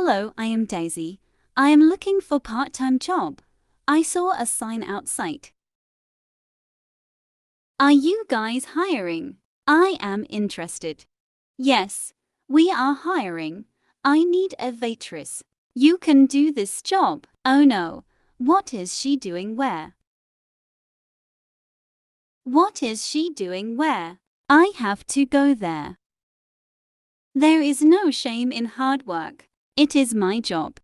Hello, I am Daisy. I am looking for part-time job. I saw a sign outside. Are you guys hiring? I am interested. Yes, we are hiring. I need a waitress. You can do this job. Oh no, what is she doing where? What is she doing where? I have to go there. There is no shame in hard work. It is my job.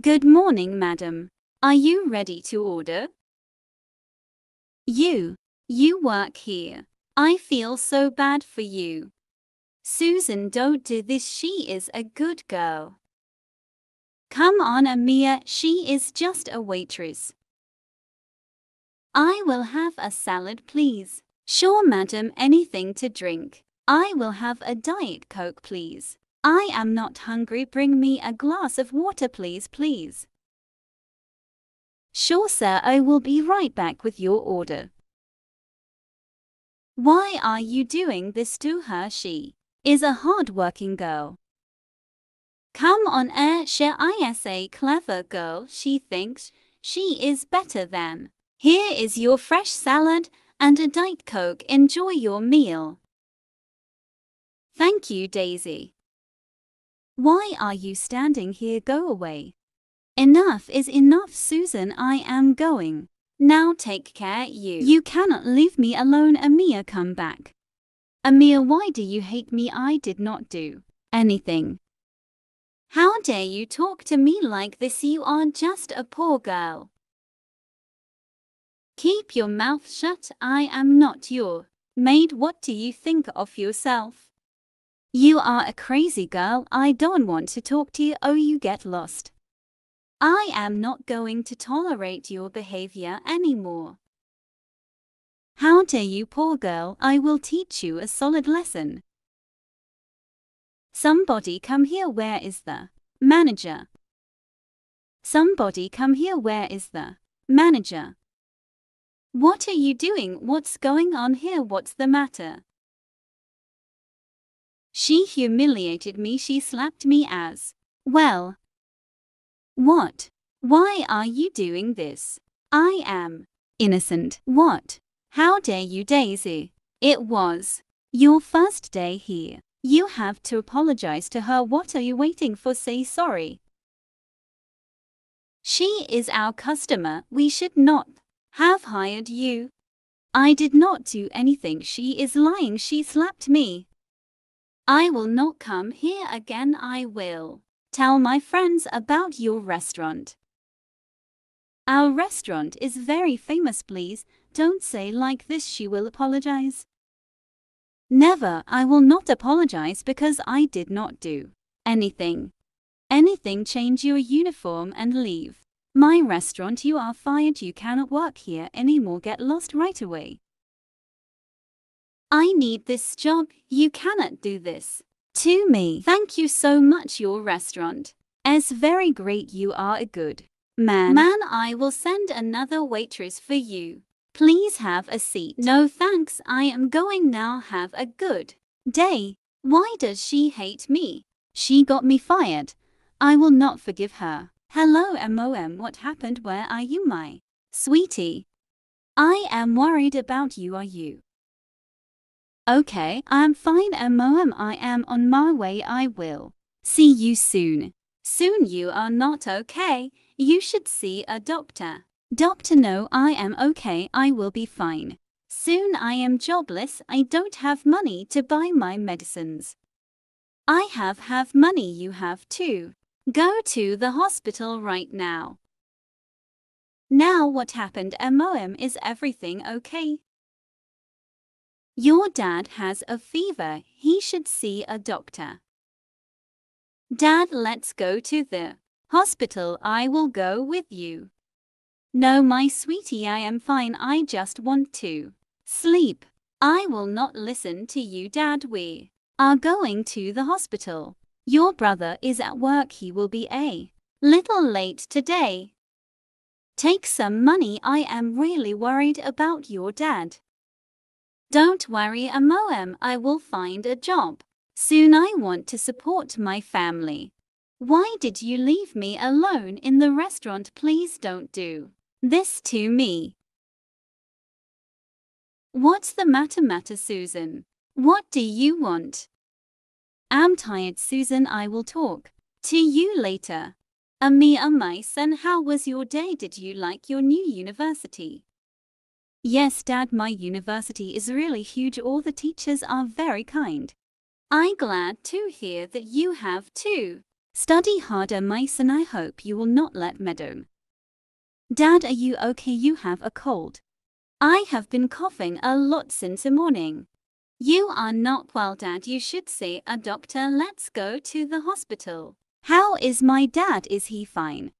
Good morning, madam. Are you ready to order? You, you work here. I feel so bad for you. Susan, don't do this. She is a good girl. Come on, Amia, she is just a waitress. I will have a salad, please. Sure, madam, anything to drink. I will have a Diet Coke, please. I am not hungry. Bring me a glass of water, please, please. Sure, sir, I will be right back with your order. Why are you doing this to her? She is a hard-working girl. Come on, air, share is a clever girl. She thinks she is better than. Here is your fresh salad and a Diet Coke. Enjoy your meal. Thank you, Daisy. Why are you standing here? Go away. Enough is enough, Susan. I am going. Now take care, you. You cannot leave me alone, Amia. Come back. Amia, why do you hate me? I did not do anything. How dare you talk to me like this? You are just a poor girl. Keep your mouth shut. I am not your maid. What do you think of yourself? You are a crazy girl, I don't want to talk to you, oh you get lost. I am not going to tolerate your behavior anymore. How dare you poor girl, I will teach you a solid lesson. Somebody come here, where is the manager? Somebody come here, where is the manager? What are you doing? What's going on here? What's the matter? She humiliated me, she slapped me as well. What? Why are you doing this? I am innocent. What? How dare you, Daisy? It was your first day here. You have to apologize to her. What are you waiting for? Say sorry. She is our customer. We should not have hired you. I did not do anything. She is lying. She slapped me. I will not come here again. I will tell my friends about your restaurant. Our restaurant is very famous. Please don't say like this. She will apologize. Never, I will not apologize because I did not do anything. Anything, change your uniform and leave. My restaurant, you are fired. You cannot work here anymore. Get lost right away. I need this job. You cannot do this. To me. Thank you so much your restaurant. As very great you are a good man. Man, I will send another waitress for you. Please have a seat. No thanks, I am going now. Have a good day. Why does she hate me? She got me fired. I will not forgive her. Hello, MOM. What happened? Where are you, my sweetie? I am worried about you. Are you? Okay, I'm fine MOM I am on my way I will. See you soon. Soon you are not okay, you should see a doctor. Doctor no I am okay I will be fine. Soon I am jobless I don't have money to buy my medicines. I have have money you have too. Go to the hospital right now. Now what happened MOM is everything okay? Your dad has a fever. He should see a doctor. Dad, let's go to the hospital. I will go with you. No, my sweetie, I am fine. I just want to sleep. I will not listen to you, Dad. We are going to the hospital. Your brother is at work. He will be a little late today. Take some money. I am really worried about your dad. Don't worry, Amoem, I will find a job. Soon I want to support my family. Why did you leave me alone in the restaurant? Please don't do this to me. What's the matter, matter, Susan? What do you want? I'm tired, Susan. I will talk to you later. Amia Mason, how was your day? Did you like your new university? Yes, Dad, my university is really huge. All the teachers are very kind. I'm glad to hear that you have too. Study harder, Mason. I hope you will not let Meadow. Dad, are you okay? You have a cold. I have been coughing a lot since the morning. You are not well, Dad. You should see a doctor. Let's go to the hospital. How is my dad? Is he fine?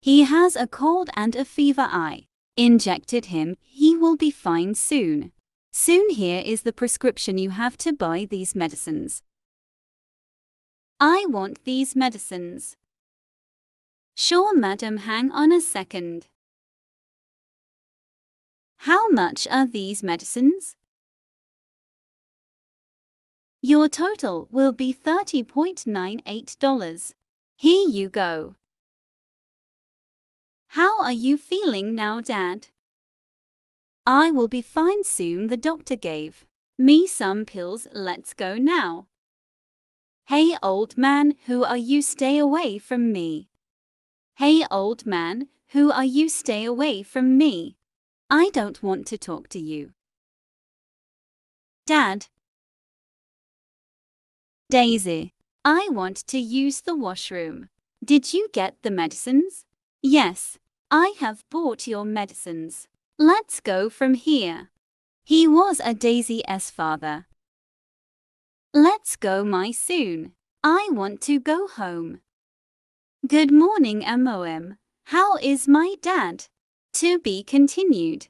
He has a cold and a fever. I injected him. He will be fine soon. Soon here is the prescription you have to buy these medicines. I want these medicines. Sure, madam, hang on a second. How much are these medicines? Your total will be $30.98. Here you go. How are you feeling now, Dad? I will be fine soon. The doctor gave me some pills. Let's go now. Hey, old man, who are you? Stay away from me. Hey, old man, who are you? Stay away from me. I don't want to talk to you. Dad. Daisy. I want to use the washroom. Did you get the medicines? Yes, I have bought your medicines. Let's go from here. He was a Daisy's father. Let's go my soon. I want to go home. Good morning MOM. How is my dad? To be continued.